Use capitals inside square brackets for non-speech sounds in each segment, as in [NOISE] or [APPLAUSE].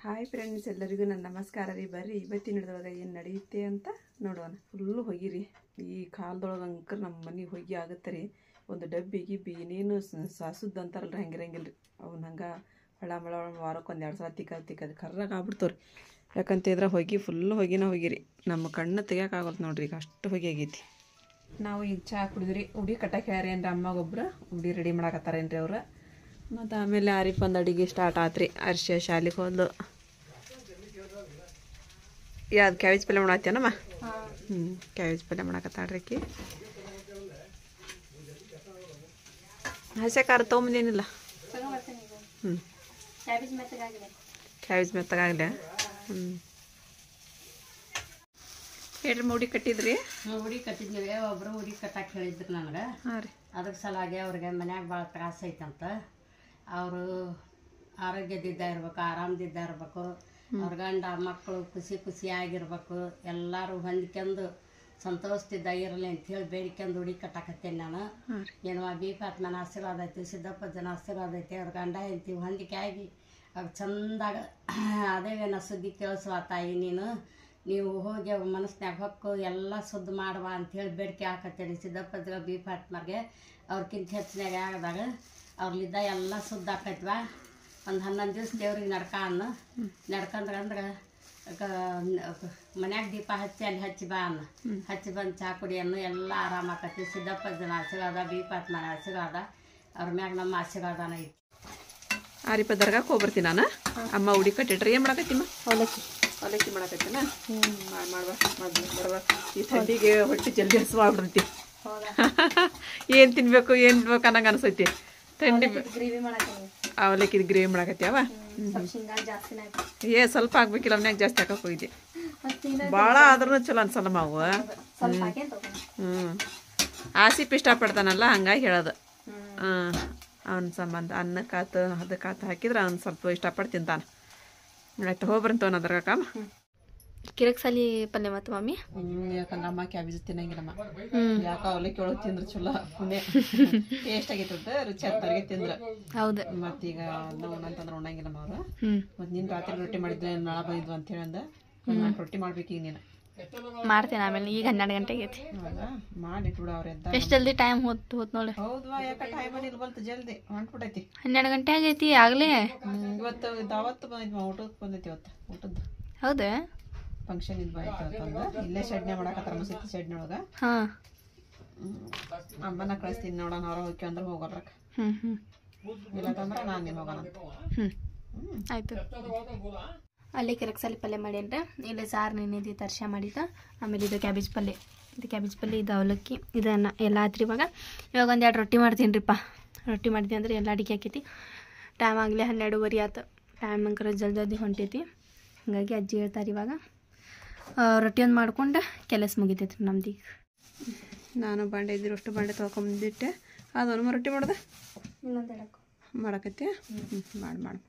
Hi friends ಎಲ್ಲರಿಗೂ ನನ್ನ ನಮಸ್ಕಾರ ರೀ. ಬರ್ರಿ, ಇವತ್ತಿನ ಹಿಡಿದೊಳಗೆ ಏನು ನಡೆಯುತ್ತೆ ಅಂತ ನೋಡೋಣ. ಫುಲ್ಲು ಹೊಗಿರಿ. ಈ ಕಾಲದೊಳಗೆ ಅಂಕರ್ ನಮ್ಮ ಮನೆಗೆ ಹೊಗಿ ಆಗುತ್ತೆ ರೀ. ಒಂದು ಡಬ್ಬಿ, ಗಿಬ್ಬಿ, ಏನೇನು ಸಾಸುದ್ದು ಅಂತಾರಲ್ಲ ಹಂಗಿರಂಗಿಲ್ಲ ರೀ ಅವ್ನ ಹಂಗೆ ಹೊಳ ಮಳ ವಾರಕ್ಕೆ ಒಂದು ಎರಡು ಸಾವಿರ ತಿಕ್ಕ ತಿಕ್ಕದು ಕರ್ರಾಗ ಯಾಕಂತ ಇದ್ರೆ ಹೊಗಿ ಫುಲ್ಲು ಹೊಗಿನ ಹೋಗಿರಿ. ನಮ್ಮ ಕಣ್ಣು ತೆಗಿಯೋಕ್ಕಾಗಲ್ಲ ನೋಡ್ರಿ, ಈಗ ಅಷ್ಟು ಹೊಗೆ ಆಗೈತಿ. ನಾವು ಈಗ ಚಹಾ ಕುಡಿದ್ರಿ ಉಡಿ ಕಟ್ಟಕ್ಕೆ ಅಮ್ಮ ಅಮ್ಮಗೊಬ್ರು ಉಡಿ ರೆಡಿ ಮಾಡಕತ್ತಾರೇನ್ರಿ ಅವ್ರು. ಮತ್ತು ಆಮೇಲೆ ಆರಿಫ್ ಒಂದು ಅಡುಗೆ ಸ್ಟಾರ್ಟ್ ಆತ್ರಿ. ಅರ್ಶಿಯ ಶಾಲೆಗೆ ಹೋದ್ಲು. ಯಾವ್ದು ಕ್ಯಾಬೇಜ್ ಪಲ್ಯ ಮಾಡತ್ತೇನಮ್ಮ ಹ್ಞೂ ಕ್ಯಾಬೇಜ್ ಪಲ್ಯ ಮಾಡಕತ್ತಾಳ್ರಿ ಆಕಿ. ಹಸೆ ಖಾರ ತೊಗೊಂಬಂದೇನಿಲ್ಲ? ಹ್ಞೂ ಕ್ಯಾಬೇಜ್ ಮೆತ್ತಗಾಗಲಿ ಕ್ಯಾಬೇಜ್ ಮೆತ್ತಗಾಗಲೆ ಹ್ಞೂ ಹೇಳ್ರಿ ಮೂಡಿ ಕಟ್ಟಿದ್ರಿ? ಮೂಡಿ ಕಟ್ಟಿದ್ವಿ ಒಬ್ರು ಮೂಡಿ ಕಟ್ಟಾಕ ಹೇಳಿದ್ರು ನನಗೆ. ಹಾಂ ರೀ. ಅದಕ್ಕೆ ಸಲಾಗೆ ಅವ್ರಿಗೆ ಮನ್ಯಾಗ ಭಾಳ ತ್ರಾಸ ಐತಂತ. ಅವರು ಆರೋಗ್ಯದಿದ್ದ ಇರಬೇಕು ಆರಾಮದಿದ್ದ ಇರಬೇಕು ಅವ್ರ ಗಂಡ ಮಕ್ಕಳು ಖುಷಿ ಖುಷಿಯಾಗಿರ್ಬೇಕು ಎಲ್ಲರೂ ಹೊಂದ್ಕೊಂಡು ಸಂತೋಷದಿಂದ ಇರಲಿ ಅಂತ ಹೇಳಿ ಬೇಡಿಕೊಂಡು ಉಡಿ ಕಟ್ಟಾಕತ್ತೇನೆ ನಾನು. ಏನೋ ಬಿ ಪಾತ್ಮನ ಆಶೀರ್ವಾದ ಐತಿ ಸಿದ್ದಪ್ಪ ಜನ ಆಶೀರ್ವಾದ ಐತಿ ಅವ್ರ ಗಂಡ ಐತಿ ಹೊಂದಿಕೆ ಆಗಿ ಅವ್ರು ಚಂದಾಗ [CLEARS THROAT] ಅದೇವೇನ ಸುದ್ದಿ ಕೇಳಿಸುವ ತಾಯಿ ನೀನು. ನೀವು ಹೋಗಿ ಅವ್ರ ಮನಸ್ಸಿನಾಗ ಹೊಕ್ಕು ಎಲ್ಲ ಸುದ್ದಿ ಮಾಡುವ ಅಂಥೇಳಿ ಬೇಡಿಕೆ ಹಾಕತ್ತೇನೆ ಸಿದ್ದಪ್ಪ ಬಿ ಪಾತ್ಮರ್ಗೆ ಅವ್ರಕ್ಕಿಂತ ಹೆಚ್ಚಿನಾಗ ಆಗದಾಗ ಅವ್ರಲಿದ್ದ ಎಲ್ಲ ಸುದ್ದಾಕೈತ್ವ ಒಂದು ಹನ್ನೊಂದು ದಿವ್ಸ ದೇವ್ರಿಗೆ ನಡ್ಕ ಅನ್ನ. ನಡ್ಕಂದ್ರೆ ಅಂದ್ರೆ ಮನ್ಯಾಗ ದೀಪ ಹಚ್ಚಿ ಅಲ್ಲಿ ಹಚ್ಚಿ ಬಾ ಅನ್ನ. ಹಚ್ಚಿ ಬಂದು ಚಹಾ ಕುಡಿ ಅನ್ನು ಎಲ್ಲ ಆರಾಮ ಆಕತಿ. ಸಿದ್ದಪ್ಪ ಜನ ಆಶೀರ್ವಾದ ಬೀಪಾತ್ಮನ ಆಶೀರ್ವಾದ. ಅವ್ರ ಮ್ಯಾಗ ನಮ್ಮ ಆಶೀರ್ವಾದನ ಐತಿ. ಆರಿಪ ದರ್ಗಾಕ್ಕೆ ಹೋಗ್ಬರ್ತೀನಿ ನಾನು? ಅಮ್ಮ ಉಡಿ ಕಟ್ಟಿಟ್ರಿ ಏನು ಮಾಡಕತ್ತಿಮ್ಮ ಅವಲಕ್ಕಿ ಅವಲಕ್ಕಿ ಮಾಡಕತ್ತಿನ? ಹ್ಞೂ ಮಾಡ್ಬಾ ಮಾಡ್ಬಾ ಬಡವಾ ಈ ಥಂಡಿಗೆ ಹೊಟ್ಟೆ ಜಲ್ದಿ ಹಸು [LAUGHS] ಏನು ತಿನ್ಬೇಕು ಏನು ಬೇಕು ಅನ್ನಂಗೆ ಅನ್ಸೈತಿ. ಥಂಡಿ ಗ್ರೇವಿ ಮಾಡತ್ತೀನಿ ಅವಲಕ್ಕಿ ಗ್ರೇವಿ ಏ ಸ್ವಲ್ಪ ಹಾಕ್ಬೇಕಿಲ್ಲ ಅವನ್ಯಾಗ ಜಾಸ್ತಿ ಹಾಕಕ್ಕೆ ಹೋಗಿದ್ದೆ. ಭಾಳ ಆದ್ರೂ ಚಲೋ ಅನ್ಸಲ್ಲ ಮಾವು. ಹ್ಞೂ ಆಸಿಪ್ ಇಷ್ಟಪಡ್ತಾನಲ್ಲ ಹಂಗಾಗಿ ಹೇಳೋದು. ಹ್ಞೂ ಅವನ ಸಂಬಂಧ ಅನ್ನಕ್ಕಾತು ಅದಕ್ಕಾತು ಹಾಕಿದ್ರೆ ಅವ್ನು ಸ್ವಲ್ಪ ಇಷ್ಟಪಟ್ಟು ತಿಂತಾನೆ. ಆಯ್ತು ಹೋಗ್ಬರಂತ ಅದ್ರಾಗ ಕಿರಕ್ ಸಾಲಿ ಪಲ್ಯ ಮತ್ತು ಮಮ್ಮಿ ಯಾಕಂದ್ರಮ್ಮ ಯಾಕಂದ್ರೆ ಅಮ್ಮ ಕ್ಯಾಬೇಜ್ ತಿನ್ನಂಗಿಲ್ಲಮ್ಮ ಯಾಕೆ ಅವಲಕ್ಕಿ ಒಳಗೆ ತಿಂದ್ರೆ ಚಲೋ ಪುಣ್ಯ ಟೇಸ್ಟ್ ಆಗೈತಂತ ರುಚಿ ಹತ್ತರಿಗೆ ತಿಂದ್ರೆ. ಹೌದು. ಮತ್ತೀಗ ನಾವು ಅಂತಂದ್ರೆ ಉಣ್ಣಂಗಿಲ್ಲಮ್ಮ ಅವರು ಮತ್ ಮತ್ತು ನೀನು ರಾತ್ರಿ ರೊಟ್ಟಿ ಮಾಡಿದ್ರೆ ನಾಳೆ ಬಂದಿದ್ವು ಅಂತ ಹೇಳಂದ ರೊಟ್ಟಿ ಮಾಡ್ಬೇಕು ಈಗ ನೀನು. ಮಾಡ್ತೇನೆ ಆಮೇಲೆ ಈಗ ಹನ್ನೆರಡು ಗಂಟೆಗೆ ಐತಿ. ಮಾಡಿ ಮಾಡಿಟ್ಬಿಡು ಅವ್ರ ಎದ್ದ ಎಷ್ಟು ಜಲ್ದಿ ಟೈಮ್ ಹೋತ್ ಹೋತ್ ನೋಡಿ. ಹೌದ್ವಾ ಯಾಕೆ ಟೈಮ್ ಬಂತು ಜಲ್ದಿ. ಹೊಂಟ್ಬಿಟ್ಟೈತಿ ಹನ್ನೆರಡು ಗಂಟೆ ಆಗೈತಿ ಆಗಲೇ? ಇವತ್ತು ದಾವತ್ತು ಬಂದೈತಿ ಊಟಕ್ಕೆ ಬಂದೈತಿ ಇವತ್ತು ಊಟದ್ದು. ಹೌದಾ? ಫಂಕ್ಷನ್ ಇದು ಬಂದೈತಿ ಅಂತಂದ್ರೆ ಇಲ್ಲೇ ಶೆಡ್ನೆ ಮಾಡಕತ್ತಾರ ಮಸೀತಿ ಶೆಡ್ನೊಳಗೆ ಒಳಗೆ ಹಾಂ. ಅಮ್ಮನ ಕಳಿಸ್ತೀನಿ ನೋಡೋಣ ಅವ್ರ ಹೋಗಿ ಅಂದ್ರೆ ಹೋಗೋಲ್ರಕ್ಕ ಹ್ಞೂ ಹ್ಞೂ ಇಲ್ಲಂತಂದ್ರೆ ನಾನು ನೀನು ಹೋಗೋಣ ಹ್ಞೂ ಆಯಿತು. ಅಲ್ಲಿ ಕಿರಕ್ ಸಾಲಿ ಪಲ್ಯ ಮಾಡೇನ್ರ? ಇಲ್ಲಿ ಸಾರು ನೆನೆದಿ ತರ್ಶ ಮಾಡಿದ ಆಮೇಲೆ ಇದು ಕ್ಯಾಬೇಜ್ ಪಲ್ಯ. ಇದು ಕ್ಯಾಬೇಜ್ ಪಲ್ಯ ಇದು ಅವಲಕ್ಕಿ. ಇದನ್ನ ಎಲ್ಲ ಆತ್ರಿ ಇವಾಗ. ಇವಾಗ ಒಂದು ಎರಡು ರೊಟ್ಟಿ ಮಾಡ್ತೀನಿ ರೀಪ್ಪ ರೊಟ್ಟಿ ಮಾಡ್ತೀನಿ ಅಂದ್ರೆ ಎಲ್ಲ ಅಡಿಗೆ ಹಾಕೈತಿ ಟೈಮ್ ಆಗಲಿ ಹನ್ನೆರಡುವರೆ ಆತು. ಟೈಮ್ ಅಂಕರ ಜಲ್ದಿ ಜಲ್ದಿ ಹೊಂಟೈತಿ. ಹಾಗಾಗಿ ಅಜ್ಜಿ ಹೇಳ್ತಾರೆ ಇವಾಗ. ಆ, ರೊಟ್ಟಿ ಮಾಡ್ಕೊಂಡು ಕೆಲಸ ಮುಗಿತೈತಿ ನಮ್ದು ಈಗ. ನಾನು ಬಾಂಡೆ ಇದ್ದಿರೋ ಅಷ್ಟು ಬಾಂಡೆ ತೊಳ್ಕೊಂಬಂದಿಟ್ಟೆ ಅದನ್ನು ರೊಟ್ಟಿ ಮಾಡ್ದೆ? ಮಾಡಕತ್ತೆ ಹೇಳಕ್ಕೆ ಮಾಡಕತ್ತಿ ಹ್ಞೂ ಮಾಡಿ ಮಾಡಿ.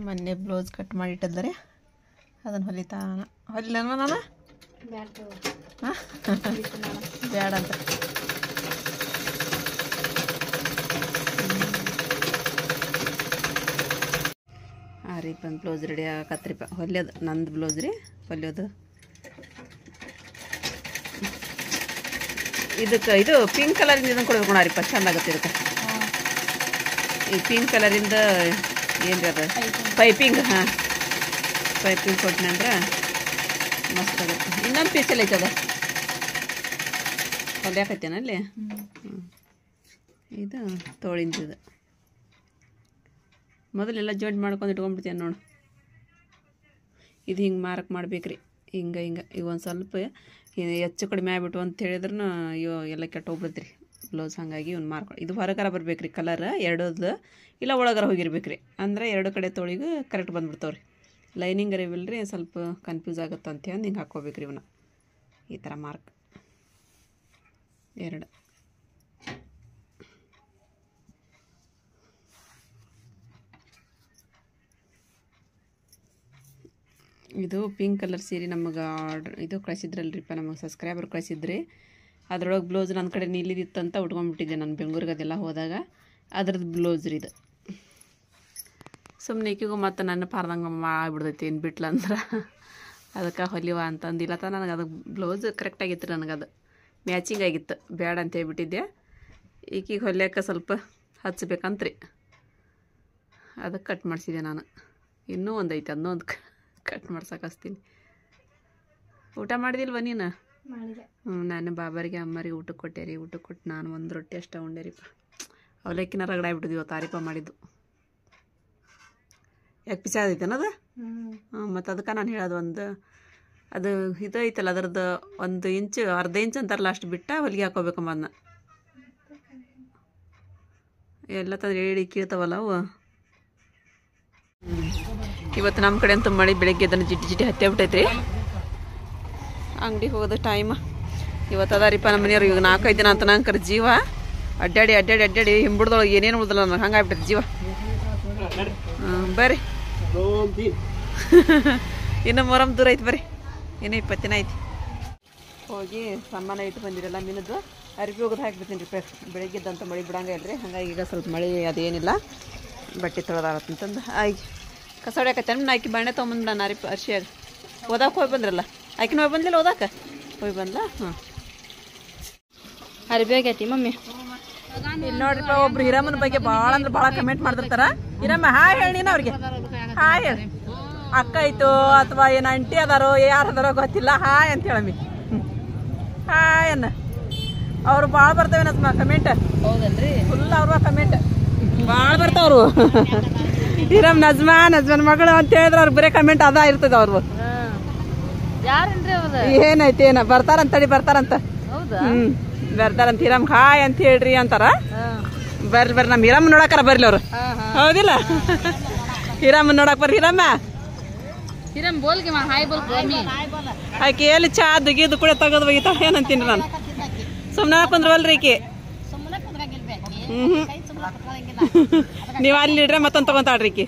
ಮೊನ್ನೆ ಬ್ಲೌಸ್ ಕಟ್ ಮಾಡಿಟ್ಟಿದ್ದಾರೆ. ಅದನ್ನು ಹೊಲಿತಾನ ಹೊಲಿಲ್ಲ ನಾನು? ಹಾಂ? ಬೇಡ ಅಂತ ರೀ ಬಂದು ಬ್ಲೌಸ್ ರೆಡಿ ಆಗತ್ರಿಪ್ಪ ಹೊಲಿಯೋದು ನಂದು ಬ್ಲೌಸ್ ರೀ ಹೊಲಿಯೋದು. ಇದಕ್ಕೆ ಇದು ಪಿಂಕ್ ಕಲರಿಂದ ಇದನ್ನು ಕೊಡ್ಬೇಕು ನೋಡ್ರಿಪ್ಪ ಚಂದ ಆಗುತ್ತೆ ಇದಕ್ಕೆ. ಈ ಪಿಂಕ್ ಕಲರಿಂದ ಏನು ರೀ ಅದು? ಪೈಪಿಂಗ್ ಹಾಂ. ಪೈಪಿಂಗ್ ಕೊಟ್ಟಿನಂದ್ರೆ ಮಸ್ತ್ ಆಗುತ್ತೆ. ಇನ್ನೊಂದು ಪೀಸಲ್ಲಿ ಐತೆ ಅದು ಹೊಲ್ಯಾಕತ್ತೇನ ಅಲ್ಲಿ? ಹ್ಞೂ ಇದು ತೋಳಿಂದಿದು ಮೊದಲೆಲ್ಲ ಜಾಯಿಂಟ್ ಮಾಡ್ಕೊಂಡು ಇಟ್ಕೊಂಡ್ಬಿಡ್ತೀನಿ ನೋಡು. ಇದು ಹಿಂಗೆ ಮಾರಕ್ಕೆ ಮಾಡ್ಬೇಕ್ರಿ. ಹಿಂಗೆ ಹಿಂಗೆ. ಈಗ ಒಂದು ಸ್ವಲ್ಪ ಹೆಚ್ಚು ಕಡಿಮೆ ಆಗ್ಬಿಟ್ಟು ಅಂತ ಹೇಳಿದ್ರೂ ಅಯ್ಯೋ, ಎಲ್ಲ ಕೆಟ್ಟೋಗ್ಬಿಡ್ತ್ರಿ ಬ್ಲೌಸ್ ಹಾಗಾಗಿ ಇವ್ನು ಮಾರ್ಕೊಂಡು ಇದು ಹೊರಗರ ಬರ್ಬೇಕ್ರಿ ಕಲರ್ ಎರಡೋದು ಇಲ್ಲ ಒಳಗರ ಹೋಗಿರ್ಬೇಕ್ರಿ. ಅಂದ್ರೆ ಎರಡು ಕಡೆ ತೊಳಿಗೆ ಕರೆಕ್ಟ್ ಬಂದ್ಬಿಡ್ತಾವ್ರಿ. ಲೈನಿಂಗ್ ಅರಿವಿಲ್ಲ ರೀ ಸ್ವಲ್ಪ ಕನ್ಫ್ಯೂಸ್ ಆಗುತ್ತೆ ಅಂತ ಹಿಂಗೆ ಹಾಕ್ಕೋಬೇಕ್ರಿ ಇವನ್ನ ಈ ಥರ ಮಾರ್ಕ್. ಎರಡು. ಇದು ಪಿಂಕ್ ಕಲರ್ ಸೀರೆ ನಮಗೆ ಆರ್ಡ್ರ್ ಇದು ಕಳಿಸಿದ್ರಲ್ರಿಪ್ಪ ನಮಗೆ ಸಬ್ಸ್ಕ್ರೈಬರ್ ಕಳಿಸಿದ್ರಿ. ಅದ್ರೊಳಗೆ ಬ್ಲೌಸ್ ನನ್ನ ಕಡೆ ನೀಲಿದಿತ್ತಂತ ಉಟ್ಕೊಂಡ್ಬಿಟ್ಟಿದ್ದೆ ನಾನು ಬೆಂಗಳೂರಿಗೆ ಅದೆಲ್ಲ ಹೋದಾಗ. ಅದ್ರದ್ದು ಬ್ಲೌಸ್ ರೀ ಇದು. ಸುಮ್ಮನೆ ಈಕಿಗೂ ಮತ್ತು ನನ್ನ ಪಾರ್ದಂಗೆ ಮಾಡಿಬಿಡ್ತೈತಿ ಏನು ಬಿಟ್ಲ ಅಂದ್ರೆ. ಅದಕ್ಕೆ ಹೊಲಿವ ಅಂತಂದಿಲ್ಲ ತ ನನಗೆ ಅದು ಬ್ಲೌಸ್ ಕರೆಕ್ಟಾಗಿತ್ತು ನನಗೆ ಅದು. ಮ್ಯಾಚಿಂಗ್ ಆಗಿತ್ತು ಬೇಡ ಅಂತ ಹೇಳ್ಬಿಟ್ಟಿದ್ದೆ. ಈಕಿಗೆ ಹೊಲಿಯೋಕೆ ಸ್ವಲ್ಪ ಹಚ್ಚಬೇಕಂತ್ರಿ ಅದಕ್ಕೆ ಕಟ್ ಮಾಡಿಸಿದೆ ನಾನು. ಇನ್ನೂ ಒಂದೈತೆ ಐತೆ ಕಟ್ ಮಾಡ್ಸಕ್ಕೆ ಹಚ್ತೀನಿ ಊಟ ಮಾಡಿದಿಲ್ವ ನೀನು? ಹ್ಞೂ ನಾನು ಬಾಬರಿಗೆ ಅಮ್ಮರಿಗೆ ಊಟಕ್ಕೆ ಕೊಟ್ಟೆ ರೀ ಊಟಕ್ಕೆ ಕೊಟ್ಟು ನಾನು ಒಂದು ರೊಟ್ಟಿ ಅಷ್ಟೇ ಉಂಡೆ ರೀಪ ಅವಲಕ್ಕಿನ ರಗಡ ಆಗ್ಬಿಟ್ಟಿದ್ವಿ ಇವತ್ತು ಆರಿಪ ಮಾಡಿದ್ದು. ಯಾಕೆ ಪಿಚ ಆದೈತೇನದು ಹ್ಞೂ ಹ್ಞೂ ಮತ್ತು ಅದಕ್ಕೆ ನಾನು ಹೇಳೋದು ಒಂದು ಅದು ಇದು ಐತಲ್ಲ ಅದ್ರದ್ದು ಒಂದು ಇಂಚು ಅರ್ಧ ಇಂಚು ಅಂತಾರಲ್ಲ ಅಷ್ಟು ಬಿಟ್ಟ ಹೊಲಿಗೆ ಹಾಕೋಬೇಕಮ್ಮ ಅದನ್ನ ಎಲ್ಲ ತಂದ್ರೆ ಹೇಳಿ ಕೀಳ್ತಾವಲ್ಲ ಅವು. ಇವತ್ತು ನಮ್ಮ ಕಡೆ ಅಂತೂ ಮಳೆ, ಬೆಳಗ್ಗೆ ಅದನ್ನು ಜಿಟ್ಟಿ ಜಿಟ್ಟಿ ಹತ್ತೆ ಬಿಟ್ಟೈತ್ರಿ ಅಂಗಡಿ ಹೋಗೋದು ಟೈಮ್ ಇವತ್ತು ಅದಾರಿಪ್ಪ ನಮ್ಮ ಮನೆಯವ್ರು, ಇವಾಗ ನಾಲ್ಕೈದು ದಿನ ಅಂತ ನಂಕರ ಜೀವ. ಅಡ್ಡಾಡಿ ಅಡ್ಡಾಡಿ ಅಡ್ಡಾಡಿ ಹಿಂಬಿಡ್ದೊಳಗೆ ಏನೇನು ಉಳ್ದಲ್ಲ ನನಗೆ ಹಂಗಾಗ್ಬಿಟ್ಟೈತೆ ಜೀವ. ಹ್ಞೂ ಬರ್ರಿ. [LAUGHS] ಇನ್ನು ಮೊರಮ್ ದೂರ ಐತಿ ಬರ್ರಿ. ಇನ್ನೂ ಇಪ್ಪತ್ತು ದಿನ ಐತಿ. ಹೋಗಿ ಸಾಮಾನ ಇಟ್ಟು ಬಂದಿರಲ್ಲ ಮೀನದ್ದು. ಅರ್ಬಿ ಹೋಗೋದು ಹಾಕ್ಬಿಡ್ತೀನಿ ರೀ ಪೇಸ್ಟ್ ಬೆಳಗ್ಗೆದ್ದಂತ ಮಳೆ ಬಿಡಂಗೆ ಇಲ್ರಿ. ಹಂಗಾಗಿ ಈಗ ಸ್ವಲ್ಪ ಮಳೆ ಅದೇನಿಲ್ಲ. ಬಟ್ಟೆ ತೊಳೆದಾರತ್ತಂತಂದು ಆಗಿ ಕಸ ನಾ ಆಕಿ ಬಣ್ಣೆ ತೊಗೊಂಬಂದ್ಬಿಡ ನಾರಿ ಅರ್ಶಿಯಾಗ. ಓದಾಕ ಹೋಗಿ ಬಂದ್ರಲ್ಲ? ಆಕಿನ ಹೋಗಿ ಬಂದಿಲ್ಲ ಓದಾಕ? ಹೋಗಿ ಬಂದ್ಲ? ಹ್ಞೂ ಅರ್ಬಿ ಆಗೈತಿ ಮಮ್ಮಿ. ಇಲ್ಲಿ ನೋಡ್ರಿಪ್ಪ ಒಬ್ರು ಹಿರಮ್ಮನ ಬಗ್ಗೆ ಭಾಳ ಅಂದ್ರೆ ಭಾಳ ಕಮೆಂಟ್ ಮಾಡ್ತಿರ್ತಾರ. ಹಿರಮ್ಮ ಹಾಯ್ ಹೇಳಿ ಅವ್ರಿಗೆ. ಹಾಯ್ ಹೇಳಿ. ಅಕ್ಕ ಆಯ್ತು ಅಥವಾ ಏನು ಅಂಟಿ ಅದಾರೋ ಯಾರು ಅದಾರೋ ಗೊತ್ತಿಲ್ಲ. ಹಾಯ್ ಅಂತ ಹೇಳಮ್ಮಿ. ಹಾಯ್ ಅನ್ನ ಅವ್ರು ಭಾಳ ಬರ್ತಾವೇನ ಕಮೆಂಟ್ ಹೌದಲ್ರಿ ಫುಲ್ ಅವ್ರ ಕಮೆಂಟ್ ಭಾಳ ಬರ್ತಾವ್ರು. [LAUGHS] ಹಿರಮ್ ನಜ್ಮಾ ನಜ್ಮನ್ ಮಗಳು ಅಂತ ಹೇಳಿದ್ರೆ ಅವ್ರಿಗೆ ಬರೀ ಕಮೆಂಟ್ ಅದ ಇರ್ತದ ಅವ್ರು ಅವ್ರ ಏನೈತಿ ಏನ ಬರ್ತಾರಂತ ತಡಿ ಬರ್ತಾರಂತ. ಹೌದಾ? ಹ್ಮ್. ಬರ್ತಾರಂತ ಹಿರಮ್ ಹಾಯ್ ಅಂತ ಹೇಳ್ರಿ ಅಂತಾರ. ಬರ್ರಿ ಬರ್ರಿ ನಮ್ ಹಿರಮ್ ನೋಡಕಾರ ಬರ್ಲಿ ಅವ್ರು. ಹೌದಿಲ್ಲ? ಹಿರಮ್ ನೋಡಕ್ ಬರ್ರಿ ಹಿರಮ್ಮ ಆಕೆ ಎಲ್ಲಿ ಚಾ ದುಗಿದು ಕೂಡ ತೆಗೆದು ಒಗಿತಾ ಏನಂತೀನಿ ನಾನು. ಸುಮ್ಮನೆ ಕುಂದ್ರವಲ್ರಿ ಈಕೆ. ಹ್ಮ್ ಹ್ಮ್. [LAUGHS] ನೀವು ಅಲ್ಲಿ ಇಡ್ರೆ ಮತ್ತೊಂದು ತಗೊಂತಾಳ್ರಿ ಈಕಿ.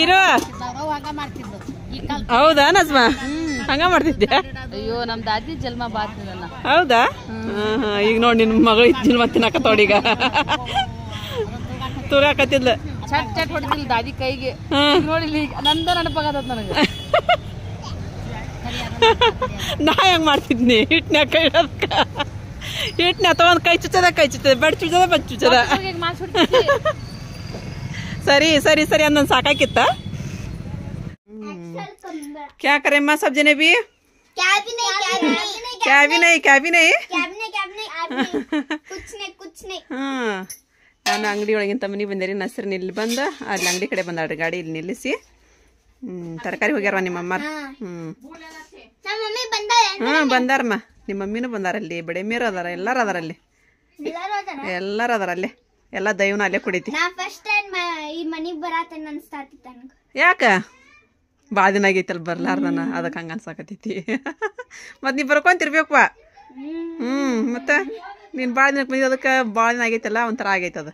ಇರು. ಹೌದಾ ನಜ್ಮಾ? ಹಂಗ ಮಾಡ್ತಿದ್ದೆ ಅಯ್ಯೋ ನಮ್ ದಾದಿ ಜನ್ಮ ಬಾತಿದಲ್ಲ ಹೌದಾ? ಈಗ ನೋಡಿ ನಿನ್ ಮಗಳು ಇದ್ದಿನ ತಿನ್ನಕ ತೋಡೀಗ ತುರಾಕತ್ತಿದ್ಲ. ಚಟ್ ಚಟ್ ಹೊಡಿತಿಲ್ಲ ದಾದಿ ಕೈಗೆ. ನೋಡಿ ನೋಡಿಲಿ ನಂದ ನೆನಪಾಗತ್ತ ನನಗೆ. [LAUGHS] ನಾ ಹೆಂಗ್ ಮಾಡ್ತಿದ್ನಿ? ಹಿಟ್ನ್ಯಾಗ ಕೈ ಇಡೋದಕ್ಕ ಹಿಟ್ನ್ಯಾಗ ತಗೊಂಡ್ ಕೈ ಚುಚ್ಚದ ಕೈ ಚುಚ್ಚದ ಬೆಡ್ ಚುಚ್ಚದ ಬೆಡ್ ಚುಚ್ಚದ ಮಾಡ್ಸ್ಬಿಡ್ತಿದ್ದಿ ಸರಿ ಸರಿ ಸರಿ ಅಂದೊಂದು ಸಾಕಾಕಿತ್ತ क्या करें माँ सब जने भी कैबिने कैबिने क्या भी नहीं क्या भी नहीं कैबिने कैबिने कुछ नहीं कुछ नहीं ಹಾಂ ನಾನು ಅಂಗಡಿ ಒಳಗಿಂತ ಮನೆಗೆ ಬಂದೆ ರೀ ನಸರು ಇಲ್ಲಿ ಬಂದ ಅಲ್ಲಿ ಅಂಗಡಿ ಕಡೆ ಬಂದಾಳ್ರಿ ಗಾಡಿ ಇಲ್ಲಿ ನಿಲ್ಲಿಸಿ ಹ್ಞೂ ತರಕಾರಿ ಹೋಗ್ಯಾರ ನಿಮ್ಮ ಅಮ್ಮ ಹ್ಞೂ ನಮ್ಮ ಮಮ್ಮಿ ಬಂದಾರೆ ಹಾಂ ಬಂದಾರಮ್ಮ ನಿಮ್ಮ ಮಮ್ಮಿನೂ ಬಂದಾರಲ್ಲಿ ಬಡೆಮೀರು ಅದಾರ ಎಲ್ಲರೂ ಅದಾರ ಅಲ್ಲಿ ಎಲ್ಲರೂ ಅದಾರ? ಎಲ್ಲಾರು ಎಲ್ಲ ದೈವನ ಅಲ್ಲೇ ಕುಡಿತಿ. ಯಾಕ? ಭಾಳ ದಿನ ಆಗೈತಲ್ಲ ಬರ್ಲಾರ್ದನ ಅದಕ್ಕೆ ಹಂಗೆ ಅನ್ಸಾಕತ್ತೈತಿ. [LAUGHS] ಮತ್ತು ನೀ ಬರ್ಕೊಂತಿರ್ಬೇಕು ಹ್ಮ್ ಹ್ಞೂ ಮತ್ತೆ ನೀನು ಭಾಳ ದಿನಕ್ಕೆ ಬಂದಿದ್ದು ಅದಕ್ಕೆ ಭಾಳ ದಿನ ಆಗೈತಲ್ಲ ಒಂಥರ ಆಗೈತೆ ಅದು.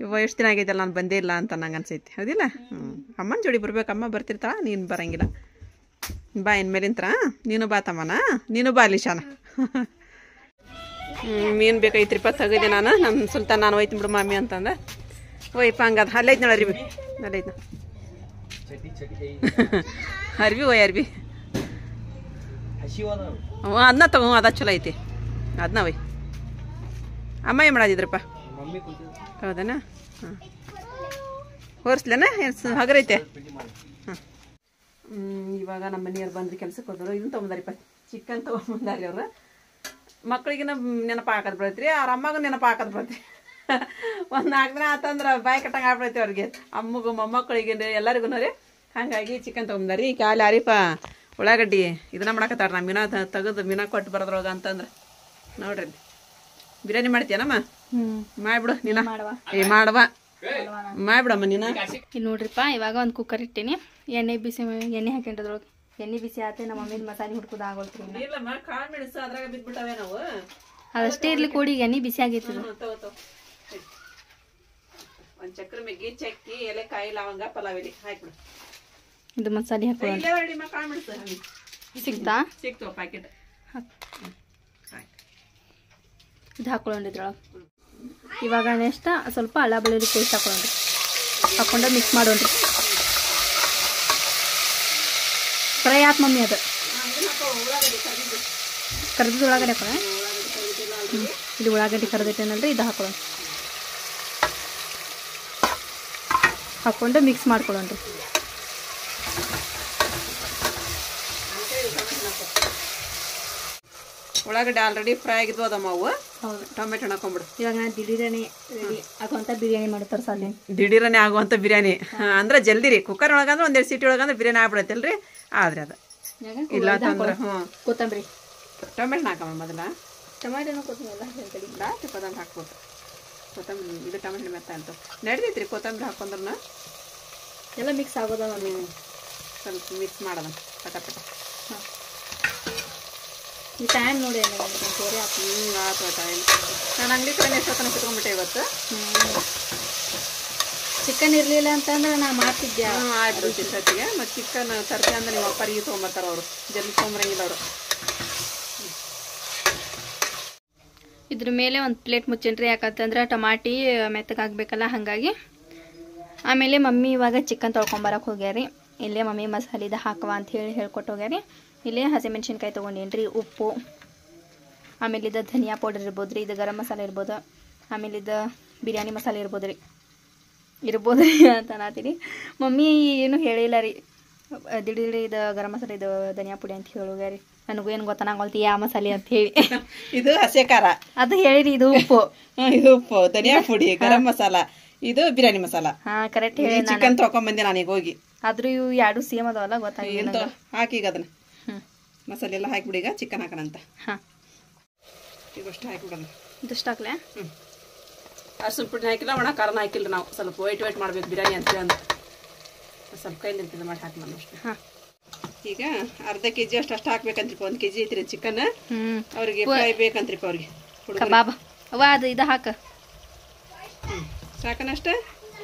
ಇವ ಎಷ್ಟು ದಿನ ಆಗೈತಲ್ಲ ನಾನು ಬಂದೇ ಇಲ್ಲ ಅಂತ ನಂಗೆ ಅನ್ಸೈತಿ. ಹೌದಿಲ್ಲ? ಹ್ಞೂ ಅಮ್ಮನ ಜೋಡಿ ಬರ್ಬೇಕು ಅಮ್ಮ ಬರ್ತಿರ್ತಾ ನೀನು ಬರಂಗಿಲ್ಲ. ಬಾ ಇನ್ಮೇಲಿಂತ್ರ ನೀನು ಬಾ ತಮ್ಮನ ನೀನು ಬಾ ಅಲಿಶಾನ. ಮೀನು ಬೇಕೈತ್ರಿಪ್ಪ ತೆಗದೆ ನಾನು. ನಮ್ಮ ಸುಲ್ತಾನ್ ನಾನು ಒಯ್ತೀನಿ ಬಿಡು ಮಾಮಿ ಅಂತಂದ. ಒಯ್ಯಪ್ಪ ಹಂಗದ. ಅಲ್ಲೈತೆ ನೋಡಿ ಅರಿವಿ ಅಲ್ಲೈತೆ ಅರ್ಬಿ ಒಯ್ ಅರ್ಬಿ. ಹ್ಞೂ ಅದನ್ನ ತಗೋ ಅದ ಚಲೋ ಐತಿ. ಅದನ್ನ ಒಯ್ ಅಮ್ಮ ಏನು ಮಾಡಿದ್ರಪ್ಪ ಹೌದನಾ? ಹಾಂ ಹೋರಿಸ್ಲೇನ? ಏನು ಹಗರೈತೆ ಹಾಂ ಇವಾಗ ನಮ್ಮ ಮನೆಯವ್ರು ಬಂದು ಕೆಲಸಕ್ಕೆ ಹೋದ್ರು. ಇದನ್ನು ತೊಗೊಂಬಂದಾರಿಪ್ಪ. ಚಿಕನ್ ತೊಗೊಂಬಂದಾರಿ ಅವ್ರು. ಮಕ್ಳಿಗಿನ ನೆನಪು ಹಾಕೋದು ಬರ್ತೈತ್ರಿ ಅವ್ರ ಅಮ್ಮಗೂ ನೆನಪು ಹಾಕೋದು ಬರ್ತೈತಿ ಒಂದು ನಾಲ್ಕು ದಿನ ಆತಂದ್ರೆ ಬಾಯಿ ಕಟ್ಟಂಗೆ ಆಗ್ಬಿಡತ್ತಿ ಅವ್ರಿಗೆ. ಅಮ್ಮಗೂ ಮೊಮ್ಮಕ್ಕಳಿಗೆ ಎಲ್ಲರಿಗೂ ರೀ. ಹಾಗಾಗಿ ಚಿಕನ್ ತೊಗೊಂಬಂದಾರಿ. ಕಾಲಿ ಅರಿಪ ಉಳ್ಳಾಗಡ್ಡಿ ಇದನ್ನ ಮಾಡಕತ್ತಾರ ನಾ ಮೀನಾ ತೆಗೆದು ಮೀನಾ ಕೊಟ್ಟು ಬರೋದ್ರೊಳಗೆ ಅಂತಂದ್ರೆ. ನೋಡ್ರಿ. ಬಿರಿಯಾನಿ ಮಾಡ್ತೀಯನಮ್ಮ? ಮಾಡ್ಬಿಡು ನೀನ. ಏ ಮಾಡವ. ಮಾಡ್ಬಿಡಮ್ಮ ನೀನ. ಇಲ್ಲಿ ನೋಡ್ರಿಪ್ಪ ಇವಾಗ ಒಂದು ಕುಕ್ಕರ್ ಇಟ್ಟೀನಿ. ಎಣ್ಣೆ ಬಿಸಿ ಎಣ್ಣೆ ಹಾಕೊಂಡಿದ್ರೊಳಗೆ ಎಣ್ಣೆ ಬಿಸಿ ಆತೆ ನಮ್ಮ ಮಮ್ಮಿ ಮಸಾಲೆ ಹುಡ್ಕುದ ಆಗೋಲ್ತ್ರಿ ಅದಷ್ಟೇ ಇರ್ಲಿ ಕೂಡಿ ಎಣ್ಣೆ ಬಿಸಿ ಆಗೈತಿ ಒಂದ್ ಚಕ್ರ ಮೆಗ್ಗಿ ಚಕ್ಕಿ ಎಲೆಕಾಯಿ ಲವಂಗ ಪಲಾವ್ ಎಲೆ ಹಾಕ್ಬಿಡು. ಇದು ಮಸಾಲೆ ಹಂಗೆ. ಸಿಗ್ತಾ? ಸಿಕ್ತವ ಪ್ಯಾಕೆಟ್ ಇದು ಹಾಕೊಳ್ಳೋಣ ಇದ್ರೊಳಗೆ. ಇವಾಗ ನೆಕ್ಸ್ಟ್ ಸ್ವಲ್ಪ ಅಳ ಬೆಳ್ಳುಳ್ಳಿ ಪೇಸ್ಟ್ ಹಾಕೊಳ್ಳೋಣ. ಹಾಕೊಂಡು ಮಿಕ್ಸ್ ಮಾಡೋಣ್ರಿ ಫ್ರೈ ಆತ್ ಮಮ್ಮಿ ಅದು. ಕರೆದಿದ್ದು ಉಳ್ಳಾಗಡ್ಡೆ ಹಾಕೋಣ? ಹ್ಞೂ ಇದು ಉಳ್ಳಾಗಡ್ಡಿ ಕರೆದಿಟ್ಟೇನಲ್ರಿ ಇದು ಹಾಕೊಳ್ಳೋಣ. ಹಾಕ್ಕೊಂಡು ಮಿಕ್ಸ್ ಮಾಡ್ಕೊಳ್ಳೋಣ್ರಿ. ಉಳ್ಳಾಗಡ್ಡೆ ಆಲ್ರೆಡಿ ಫ್ರೈ ಆಗಿದ್ವು ಅದಮ್ಮ ಅವು ಹೌದು. ಟೊಮೆಟೊ ಹಾಕೊಂಬಿಡು. ಇವಾಗ ನಾನು ದಿಢೀರನೆ ರೆಡಿ ಆಗುವಂಥ ಬಿರಿಯಾನಿ ಮಾಡ್ತಾರೆ ಸಾಲಿ ದಿಢೀರನೆ ಆಗುವಂಥ ಬಿರಿಯಾನಿ. ಅಂದ್ರೆ ಜಲ್ದಿ ರೀ. ಕುಕ್ಕರ್ ಒಳಗಂದ್ರೆ ಒಂದೆರಡು ಸೀಟಿ ಒಳಗಂದ್ರೆ ಬಿರಿಯಾನಿ ಆಗ್ಬಿಡತ್ತಲ್ರಿ? ಆದ್ರೆ ಅದು. ಇಲ್ಲ ಅಂತಂದ್ರೆ ಹ್ಞೂ ಕೊತ್ತಂಬರಿ. ಟೊಮೆಟೊ ಹಾಕಮ್ಮ ಮೊದಲ. ಟೊಮೆಟೊನೂ ಕೊತ್ತಂಬರಿ ಲಾಸ್ಟ್ ಕೊತ್ತಂಬರಿ ಹಾಕ್ಬೋದು ಕೊತ್ತಂಬರಿ ಇದು ಟೊಮೆಟೊ ಮೆತ್ತ ಅಂತ. ನಡೆದೈತ್ರಿ ಕೊತ್ತಂಬರಿ ಹಾಕೊಂಡ್ರನ್ನ ಎಲ್ಲ ಮಿಕ್ಸ್ ಆಗೋದ ಸ್ವಲ್ಪ ಮಿಕ್ಸ್ ಮಾಡೋದ ಪಟ ಪಟ ಈ ಟೈಮ್ ನೋಡಿ ಸೋರಿ ಹಾಕಿ ಹ್ಞೂ ಆತು ಟೈಮ್ ನಾನು ಅಂಗಡಿ ಕಡೆ ಎಷ್ಟೊತ್ತನ ಕುತ್ಕೊಂಡ್ಬಿಟ್ಟೆ ಇವತ್ತು? ಚಿಕನ್ ಇರಲಿಲ್ಲ ಅಂತಂದ್ರೆ ನಾ ಮಾಡ್ತಿದ್ದೆ ಆ ಆಯ್ತು ಮತ್ತು ಚಿಕನ್ ತರ್ತೆ ಅಂದ್ರೆ ನಿಮ್ಮ ಅಪ್ಪರಿಗೆ ತೊಗೊಂಬರ್ತಾರೆ ಅವರು. ಜನ ತೊಗೊಂಬರಂಗಿಲ್ಲ ಅವರು. ಇದ್ರ ಮೇಲೆ ಒಂದು ಪ್ಲೇಟ್ ಮುಚ್ಚಿನ್ರಿ. ಯಾಕಂತಂದ್ರೆ ಟಮಾಟಿ ಮೆತ್ತಗಾಗಬೇಕಲ್ಲ ಹಾಗಾಗಿ. ಆಮೇಲೆ ಮಮ್ಮಿ ಇವಾಗ ಚಿಕನ್ ತೊಳ್ಕೊಂಬರಕ್ಕೆ ಹೋಗ್ಯಾರಿ. ಇಲ್ಲೇ ಮಮ್ಮಿ ಮಸಾಲಿದ ಹಾಕುವ ಅಂತ ಹೇಳಿ ಹೇಳ್ಕೊಟ್ಟು ಹೋಗ್ಯಾರಿ. ಇಲ್ಲೇ ಹಸಿಮೆಣ್ಸಿನ್ಕಾಯಿ ತೊಗೊಂಡೇನ್ರಿ ಉಪ್ಪು. ಆಮೇಲೆ ಇದು ಧನಿಯಾ ಪೌಡರ್ ಇರ್ಬೋದು ರೀ ಇದು ಗರಂ ಮಸಾಲೆ ಇರ್ಬೋದು. ಆಮೇಲೆ ಇದು ಬಿರಿಯಾನಿ ಮಸಾಲೆ ಇರ್ಬೋದು ರೀ ಇರ್ಬೋದು ರೀ ಅಂತ ಅನ್ನತ್ತೀನಿ ಮಮ್ಮಿ ಏನು ಹೇಳಿಲ್ಲ ರೀ. ದಿಢೀರ್ ಇದು ಗರಂ ಮಸಾಲೆ ಇದು ಧನಿಯಾ ಪುಡಿ ಅಂತ ಹೇಳೋಗ್ಯಾರಿ ನನಗೂ ಏನು ಗೊತ್ತಾಗಲ್ತಿ ಯಾ ಮಸಾಲೆ ಅಂತ ಹೇಳಿ. [LAUGHS] ಇದು ಹಸೆ ಖಾರ ಅದು ಹೇಳಿರಿ ಇದು ಉಪ್ಪು. [LAUGHS] ಇದು ಉಪ್ಪು. ಧನಿಯಾ ಪುಡಿ ಗರಂ ಮಸಾಲ. ಇದು ಬಿರಿಯಾನಿ ಮಸಾಲ. ಹಾ ಕರೆಕ್ಟ್ ಹೇಳಿ ಚಿಕನ್ ತೊಕೊಂಡ್ ತೊಗೊಂಬಂದೆ ನಾನೀಗ ಹೋಗಿ. ಆದ್ರೂ ಇವು ಎರಡು ಸೇಮ್ ಅದಾವಲ್ಲ ಗೊತ್ತಾಗಿಲ್ಲ ಹಾಕಿ ಈಗ ಅದನ್ನ. ಮಸಾಲೆ ಎಲ್ಲ ಹಾಕಿಬಿಡಿ ಈಗ ಚಿಕನ್ ಹಾಕೋಣಂತ ಹಾ. ಈಗ ಅಷ್ಟು ಹಾಕಿಬಿಡೋಣ. ಇದಿಷ್ಟು ಹಾಕ್ಲೆ? ಹ್ಞೂ ಅರ್ಶಿನ ಪುಡಿನ ಹಾಕಿಲ್ಲ ಒಣ ಖಾರನ ಹಾಕಿಲ್ಲ ನಾವು. ಸ್ವಲ್ಪ ವೈಟ್ ವೈಟ್ ಮಾಡ್ಬೇಕು ಬಿರಿಯಾನಿ ಅಂತ ಅಂತ ಸ್ವಲ್ಪ ಕೈ ನಿಂತಿದ್ದು ಮಾಡಿ ಹಾಕಿ ನಾನು ಅಷ್ಟೇ. ಹಾ. ಈಗ ಅರ್ಧ ಕೆ ಜಿ ಅಷ್ಟು ಅಷ್ಟು ಹಾಕ್ಬೇಕಂತ್ರಿಪ್ಪ ಒಂದು ಕೆ ಜಿ ಐತ್ರಿ ಚಿಕನ್. ಅವ್ರಿಗೆ ಫ್ರೈ ಬೇಕಂತ್ರಿಪ್ಪ ಅವ್ರಿಗೆ ಕಬಾಬ್. ಅದು ಇದು ಹಾಕ. ಸಾಕನಷ್ಟ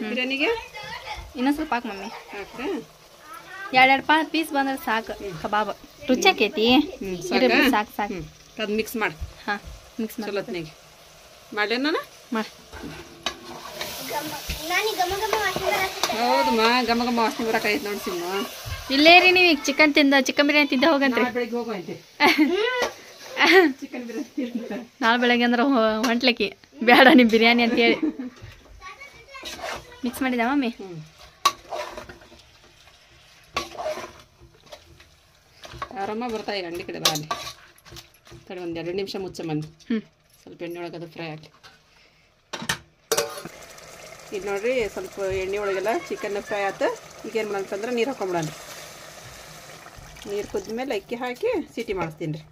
ಬಿರಿಯಾನಿಗೆ? ಇನ್ನೊಂದ್ ಸ್ವಲ್ಪ ಹಾಕು ಮಮ್ಮಿ. ಹಾಕ ಎರಡೆರಡು ಪಾ ಪೀಸ್ ಬಂದ್ರೆ ಸಾಕು ಕಬಾಬ್. ರುಚಿ ಆಕೈತಿ ಬಿಡು, ಸಾಕ? ಸಾಕು ಅದು ಮಿಕ್ಸ್ ಮಾಡಿ. ಹಾ ಮಿಕ್ಸ್ ಮಾಡಿ ಚಲೋತ್ನಾಗೆ. ನಾನು ಮಾಡಿ ನಾನು ಗಮ ಗಮ ವಾಸನೆ ಬರತ್ತೆ ಹೌದಮ್ಮ ಘಮ ಘಮ ವಾಸನೆ ಬರಕಾಯ್ತು ನೋಡಿ ಸಿಮ್ಮ ಇಲ್ಲೇ ರೀ ನೀವು ಈಗ ಚಿಕನ್ ತಿಂದ ಚಿಕನ್ ಬಿರಿಯಾನಿ ತಿಂದ ಹೋಗಂತ್ರಿ. ನಾಳೆ ಬೆಳಿಗ್ಗೆ ಹೋಗುವಂತೆ ಚಿಕನ್ ಬಿರಿಯಾನಿ ತಿಂತಾರೆ. ನಾಳೆ ಬೆಳಗ್ಗೆ ಅಂದ್ರೆ ಹೊಂಟ್ಲಕ್ಕಿ. ಬೇಡ ನಿಮ್ಮ ಬಿರಿಯಾನಿ ಅಂತ ಹೇಳಿ. ಮಿಕ್ಸ್ ಮಾಡಿದ ಮಮ್ಮಿ? ಆರಾಮ ಬರ್ತಾ ಈಗ ಅಂಗಡಿ ಕಡೆ ಬರಲಿ ತಡಿ ಒಂದು ಎರಡು ನಿಮಿಷ ಮುಚ್ಚ ಮಂದಿ ಹ್ಞೂ ಸ್ವಲ್ಪ ಎಣ್ಣೆ ಒಳಗೆ ಅದು ಫ್ರೈ ಆಗಲಿ. ಇದು ನೋಡ್ರಿ, ಸ್ವಲ್ಪ ಎಣ್ಣೆ ಒಳಗೆಲ್ಲ ಚಿಕನ್ ಫ್ರೈ ಆಯ್ತು ಈಗ ಏನು ಮಾಡ್ತಂದ್ರೆ ನೀರು ಹಾಕೊಂಬಿಡೋಣ. ನೀರು ಕುದ್ಮೇಲೆ ಅಕ್ಕಿ ಹಾಕಿ ಸಿಟಿ ಮಾಡಿಸ್ತೀನಿ ರೀ.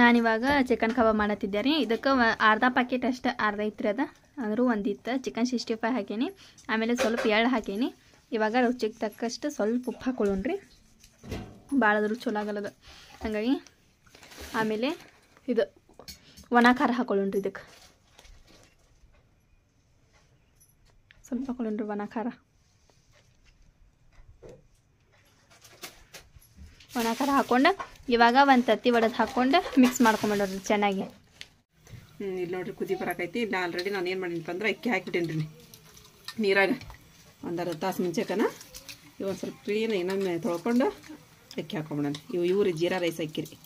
ನಾನಿವಾಗ ಚಿಕನ್ ಕಬಾಬ್ ಮಾಡತ್ತಿದ್ದೆ ರೀ. ಇದಕ್ಕೆ ಅರ್ಧ ಪ್ಯಾಕೆಟ್ ಅಷ್ಟು ಅರ್ಧ ಐತ್ರಿ ಅದ. ಅಂದರೂ ಒಂದಿತ್ತು ಚಿಕನ್ ಸಿಕ್ಸ್ಟಿ ಫೈ ಹಾಕೀನಿ. ಆಮೇಲೆ ಸ್ವಲ್ಪ ಎಳ್ಳು ಹಾಕೀನಿ. ಇವಾಗ ರುಚಿಗೆ ತಕ್ಕಷ್ಟು ಸ್ವಲ್ಪ ಉಪ್ಪು ಹಾಕೊಳ್ಳೋಣ ರೀ. ಆದ್ರೂ ಚಲೋ ಆಗಲ್ಲದು ಹಾಗಾಗಿ ಆಮೇಲೆ ಇದು ಒಣ ಖಾರ ಹಾಕೊಳ್ಳೋಣ್ರಿ ಇದಕ್ಕೆ. ಸ್ವಲ್ಪ ಹಾಕೊಳ್ಳೋಣ್ರಿ ಒಣ ಖಾರ ಒಣ ಖಾರ ಹಾಕ್ಕೊಂಡು ಇವಾಗ ಒಂದು ತತ್ತಿ ಒಡೆದು ಹಾಕ್ಕೊಂಡು ಮಿಕ್ಸ್ ಮಾಡ್ಕೊಂಬಿಡೋರಿ ಚೆನ್ನಾಗಿ ಇಲ್ಲಿ ನೋಡ್ರಿ ಕುದಿ ಬರಕೈತಿ ಇಲ್ಲ ಆಲ್ರೆಡಿ ನಾನು ಏನು ಮಾಡೀನಿ ಅಂದ್ರೆ ಅಕ್ಕಿ ಹಾಕಿಬಿಟ್ಟೇನಿ ರೀ ನೀರಾಗ. ಒಂದು ಅರ್ಧ ತಾಸು ಮುಂಚೆಕನ ಇವೊಂದು ಸ್ವಲ್ಪ ಕ್ಲೀನ್ ಇನ್ನೊಮ್ಮೆ ತೊಳ್ಕೊಂಡು ಅಕ್ಕಿ ಹಾಕೊಂಬಿಡೋಣ ಇವು ಇವ್ರಿ ಜೀರಾ ರೈಸ್ ಅಕ್ಕಿರಿ.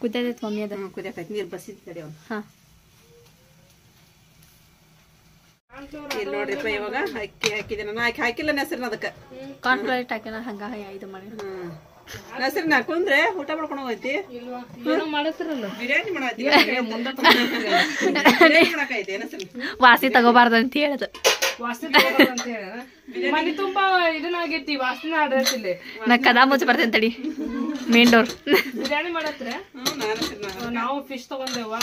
ಕುದ್ದೈತೆ ಮಮ್ಮಿ ಅದ? ಕುದಿಯಾಕೈತಿ. ನೀರು ಬಸಿತಡಿ ಅವ್ನು. ಹಾಂ. ಇಲ್ಲಿ ನೋಡ್ರಿಪ್ಪ ಇವಾಗ ಅಕ್ಕಿ ಹಾಕಿದೆ. ನಾನು ಹಾಕಿ ಹಾಕಿಲ್ಲ ನೆಸರಿನ ಅದಕ್ಕೆ. ಕಾನ್ಫ್ಲವರ್ ಹಾಕಿನ ಹಂಗ ಇದು ಮಾಡಿ. ನೆಸರಿನ ಹಾಕೊಂಡ್ರೆ ಊಟ ಮಾಡ್ಕೊಂಡು ಹೋಗೈತಿ. ಬಿರಿಯಾನಿ ಮಾಡತ್ತಿ ಬಿರಿಯಾನಿ ಮಾಡಕೈತಿ ಹೆಸರು ವಾಸಿ ತಗೋಬಾರ್ದು ಅಂತ ಹೇಳದು. ಮನೆ ತುಂಬಾ ಇದನ್ನಾಗೈತಿ ವಾಸನೆ ಆಡತ್ತಿಲ್ಲ ನಾ ಕದಾ ಮುಚ್ಚ ಬರ್ತೇನೆ ತಡಿ. ಮೇನ್ ಡೋರ್ ಬಿರಿಯಾನಿ ಮಾಡತ್ರೆ ನಾವು ಫಿಶ್ ತಗೊಂಡೇವ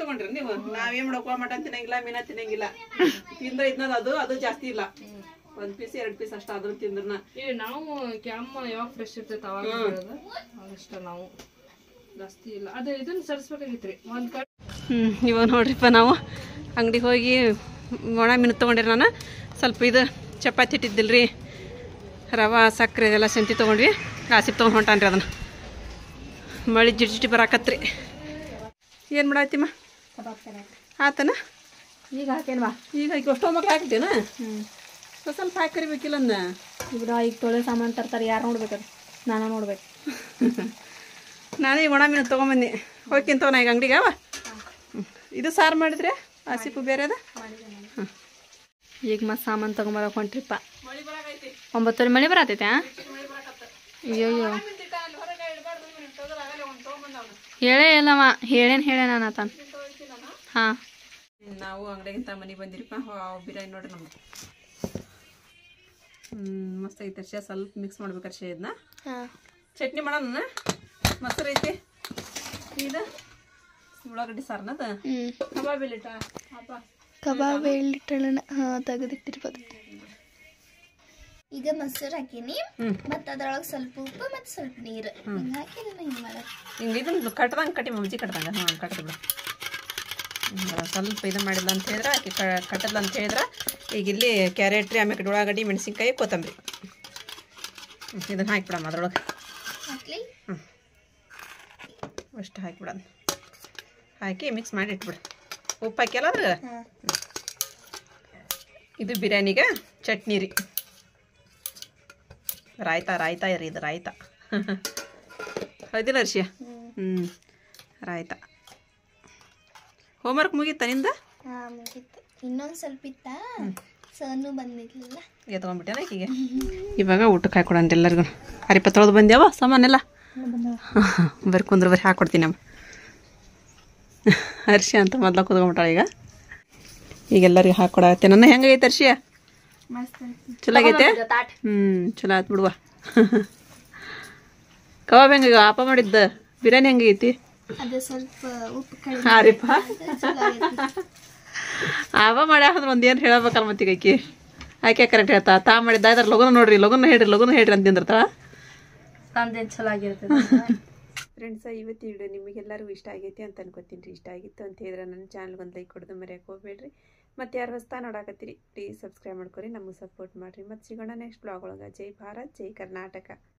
ತಗೊಂಡ್ರಿ ನೀವು? ನಾವೇನ್ ಮಾಡಕ್ ಮಟನ್ ತಿನ್ನಂಗಿಲ್ಲ ಮೀನಾ ತಿನ್ನಂಗಿಲ್ಲ. ತಿಂದ್ರ ಇದ್ನದ ಅದು ಅದು ಜಾಸ್ತಿ ಇಲ್ಲ. ಒಂದ್ ಪೀಸ್ ಎರಡ್ ಪೀಸ್ ಅಷ್ಟ ಆದ್ರೂ ತಿಂದ್ರನ. ಏ ನಾವು ಕ್ಯಾಮ್ ಯಾವಾಗ ಫ್ರೆಶ್ ಇರ್ತೈತೆ ಅವಾಗ ಅದಿಷ್ಟ ನಾವು. ಜಾಸ್ತಿ ಇಲ್ಲ. ಅದೇ ಇದನ್ನ ಸರಿಸ್ಬೇಕಾಗಿತ್ರಿ. ಒಂದ್ ಕಡೆ ಹ್ಮ್ ಇವಾಗ ನೋಡ್ರಿಪ್ಪ ನಾವು. ಅಂಗಡಿಗೆ ಹೋಗಿ ಒಣ ಮೀನು ತೊಗೊಂಡ್ರಿ ನಾನು. ಸ್ವಲ್ಪ ಇದು ಚಪಾತಿ ಇಟ್ಟಿದ್ದಿಲ್ರಿ. ರೀ ರವೆ ಸಕ್ಕರೆ ಇದೆಲ್ಲ ಸಂತಿ ತೊಗೊಂಡ್ವಿ. ಆಸಿಪ್ ತೊಗೊಂಡು ಹೊಂಟಾನ್ರಿ ಅದನ್ನು. ಮಳೆ ಜಿಡ್ಜಿಟ್ಟು ಜಿಟಿ ಬರಾಕತ್ರಿ. ಏನು ಮಾಡಾತಿಮ್ಮ ಆತನ? ಈಗ ಹಾಕೇನು ಬಾ. ಈಗ ಈಗ ಅಷ್ಟೋ ಮಕ್ಳು ಹಾಕ್ತೇನ ಹ್ಞೂ ಸ್ವಲ್ಪ ಸ್ವಲ್ಪ ಹಾಕಿ ಕರಿಬೇಕಿಲ್ಲ ಅಂದ ಇಬ್ರು ಈಗ ತೊಳೆ ಸಾಮಾನು ತರ್ತಾರೆ ಯಾರು ನೋಡ್ಬೇಕದು? ನಾನು ನೋಡ್ಬೇಕು. [LAUGHS] ನಾನೇ ಈಗ ಒಣ ಮೀನು ತೊಗೊಂಬಂದಿ ಹೋಗ್ಕಿಂತವ ನಾ ಈಗ ಅಂಗಡಿಗೆ ಅವ. ಇದು ಸಾರು ಮಾಡಿದ್ರೆ? ಹಸಿಪು ಬೇರೆ ಅದ? ಈಗ ಮತ್ತೆ ಸಾಮಾನು ತೊಗೊಂಬರಕ್ಕೆ ಹೊಂಟ್ರಿಪ್ಪ. ಒಂಬತ್ತುವರೆ ಮಳೆ ಬರತೈತೆ ಅಯ್ಯೋ ಹೇಳೇ ಇಲ್ಲವ ಹೇಳೇನು ಹೇಳೇನ ಅನ್ನತಾನ ಹಾಂ ನಾವು ಅಂಗಡಿಗಿಂತ ಮನೆಗೆ ಬಂದಿರಿಪ್ಪ ಅವು ಬಿರಿಯಾನಿ ನೋಡ್ರಿ ನಮ್ದು ಹ್ಞೂ ಮಸ್ತ್ ಐತೆ ಅರ್ಶಿ ಸ್ವಲ್ಪ ಮಿಕ್ಸ್ ಮಾಡ್ಬೇಕು ಅರ್ಶಿ ಇದನ್ನ ಹಾಂ ಚಟ್ನಿ ಮಾಡೋಣ ಮೊಸರು ಐತಿ ಇದು ಉಳ್ಳಾಗಡ್ಡಿ ಸಾರ್ನದ ಹ್ಞೂ ಕಬಾಬ್ ಇಲ್ಲಿಟ್ಟ ಅಪ್ಪ ಕಬಾಬ್ ಹೇಳಿಟ್ಟಳನ ಹಾಂ ತೆಗೆದಿಟ್ಟಿರ್ಬೋದು ಈಗ ಮೊಸರು ಹಾಕೀನಿ ಮತ್ತ ಅದ್ರೊಳಗೆ ಸ್ವಲ್ಪ ಉಪ್ಪು ಮತ್ತು ಸ್ವಲ್ಪ ನೀರು ಹಿಂಗೆ ಹಾಕಿ ನಾನು ಹಿಂಗೆ ಮಾಡೋದು ಹಿಂಗೆ ಇದನ್ನ ಕಟ್ದಂಗೆ ಕಟ್ಟಿ ಮಜ್ಜಿ ಕಟ್ದಂಗೆ ಹಾಂ ಕಟ್ಟದ ಬಿಡು ಹ್ಮ್, ಸ್ವಲ್ಪ ಇದು ಮಾಡಿಲ್ಲ ಅಂತ ಹೇಳಿದ್ರೆ ಆಕೆ ಕಟ್ಟದ್ಲ ಅಂತ ಹೇಳಿದ್ರೆ ಈಗ ಇಲ್ಲಿ ಕ್ಯಾರೆಟ್ ರೀ ಆಮೇಲೆ ಉಳ್ಳಾಗಡ್ಡಿ ಮೆಣಸಿನ್ಕಾಯಿ ಕೊತ್ತಂಬರಿ. ಇದನ್ನು ಹಾಕಿಬಿಡಮ್ಮ ಅದ್ರೊಳಗೆ. ಹ್ಞೂ ಅಷ್ಟು ಹಾಕಿಬಿಡೋಣ. ಹಾಕಿ ಮಿಕ್ಸ್ ಮಾಡಿ ಇಟ್ಬಿಡು. ಉಪ್ಪು ಹಾಕಿಲ್ಲ ಅದ್ರಾಗ? ಇದು ಬಿರಿಯಾನಿಗೆ ಚಟ್ನಿ ರೀ. ರಾಯ್ತಾ ರಾಯ್ತಾ ರೀ ಇದು ರಾಯ್ತಾ. [LAUGHS] ಹೌದಿಲ್ಲ ಅರ್ಷಿಯ ಹ್ಞೂ ರಾಯ್ತಾ. ಹೋಮ್ವರ್ಕ್ ಮುಗೀತಾ ನಿಂದ? ಹಾಂ ಮುಗೀತು. ಇನ್ನೊಂದು ಸ್ವಲ್ಪ ಇತ್ತ? ಬಂದಿರ್ಲಿಲ್ಲ. ಎತ್ಕೊಂಡ್ಬಿಟ್ಟೆನ ಆಕಿಗೆ ಇವಾಗ ಊಟಕ್ಕೆ ಹಾಕೊಡಂತ ಎಲ್ಲರಿಗೂ. ಹರಿಪ ತೊಳೆದು ಬಂದ್ಯಾವ? ಸಾಮಾನೆಲ್ಲ? ಬರ್ರಿ ಕುಂದ್ರ ಬರ್ರಿ ಹಾಕೊಡ್ತೀನಿ ಅಮ್ಮ. ಅರ್ಷಿ ಅಂತ ಮೊದ್ಲ ಕುತ್ಕೊಂಡ್ಬಿಟ್ಟಾಳ ಈಗ. ಈಗ ಎಲ್ಲರಿಗೂ ಹಾಕೊಡತ್ತೆ ನನ್ನ ಹೆಂಗೈತೆ ಹರ್ಷಿಯ? ಚಲೋ ಆಗೈತೆ ಹ್ಞೂ ಚಲೋ ಆಯ್ತು ಬಿಡುವ. ಕಬಾಬ್ ಹೆಂಗ ಆಪ ಮಾಡಿದ್ದ? ಬಿರಿಯಾನಿ ಹೆಂಗೈತಿ? ಅದು ಸ್ವಲ್ಪ ಉಪ್ಪು ಕಡಿಮೆ ಹಾರಿಪ್ಪ ಚಲೋ ಆಗೈತಿ. ಅವ ಮಾಡ್ಯಾಕಂದ್ರೆ ಒಂದು ಏನು ಹೇಳಬೇಕಲ್ಲ ಮತ್ತೀಗ ಆಕಿ? ಆಕೆ ಕರೆಕ್ಟ್ ಹೇಳ್ತಾ? ತಾ ಮಾಡಿದ್ದ ಇದ್ರ ಲಗುನ ನೋಡ್ರಿ ಲಗುನ ಹೇಳ್ರಿ ಲಗುನ ಹೇಳ್ರಿ ಅಂತ ತಂದೇನು ಚಲೋ ಆಗಿರ್ತದೆ. ಫ್ರೆಂಡ್ಸ್ ಇವತ್ತು ವಿಡಿಯೋ ನಿಮಗೆಲ್ಲರಿಗೂ ಇಷ್ಟ ಆಗೈತಿ ಅಂತ ಅನ್ಕೋತೀನಿ. ರೀ ಇಷ್ಟ ಆಗಿತ್ತು ಅಂತ ಹೇಳಿದ್ರೆ ನನ್ನ ಚಾನಲ್ಗೆ ಒಂದು ಲೈಕ್ ಕೊಡೋದು ಮರೆಯಕ್ಕೆ ಹೋಗ್ಬೇಡ್ರಿ. ಮತ್ತು ಯಾರು ಹೊಸ್ತಾ ನೋಡಾಕತ್ತೀರಿ ಪ್ಲೀಸ್ ಸಬ್ಸ್ಕ್ರೈಬ್ ಮಾಡ್ಕೊರಿ. ನಮಗೆ ಸಪೋರ್ಟ್ ಮಾಡಿರಿ. ಮತ್ತು ಸಿಗೋಣ ನೆಕ್ಸ್ಟ್ ಬ್ಲಾಗ್ ಒಳಗೆ. ಜೈ ಭಾರತ್ ಜೈ ಕರ್ನಾಟಕ.